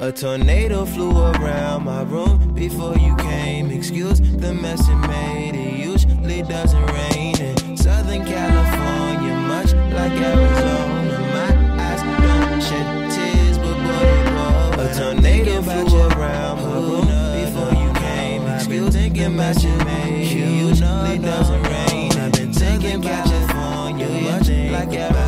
A tornado flew around my room before you came. Excuse the mess it made. It usually doesn't rain in Southern California, much like Arizona. My eyes don't shed tears, but boy, they. A tornado flew around my room before you came. Excuse the mess it made. It usually doesn't rain. I've been thinking California, much like Arizona.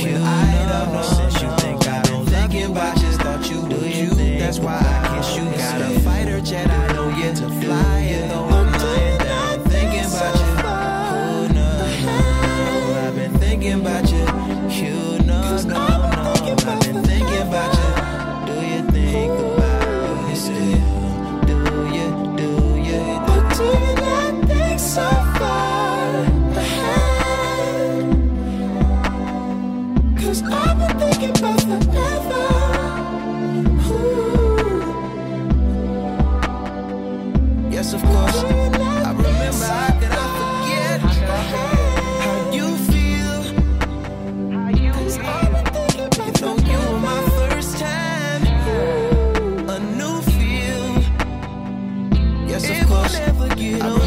You know, no, no, I've been thinking. never get on.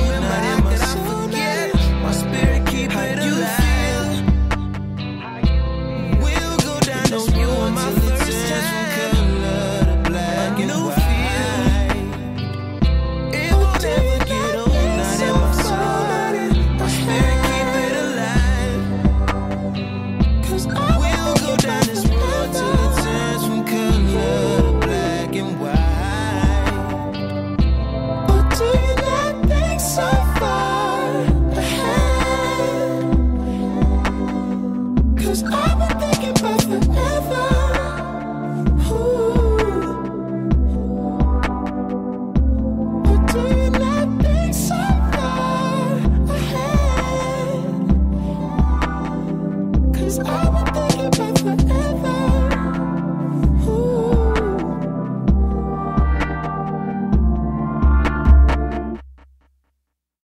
been thinking about forever.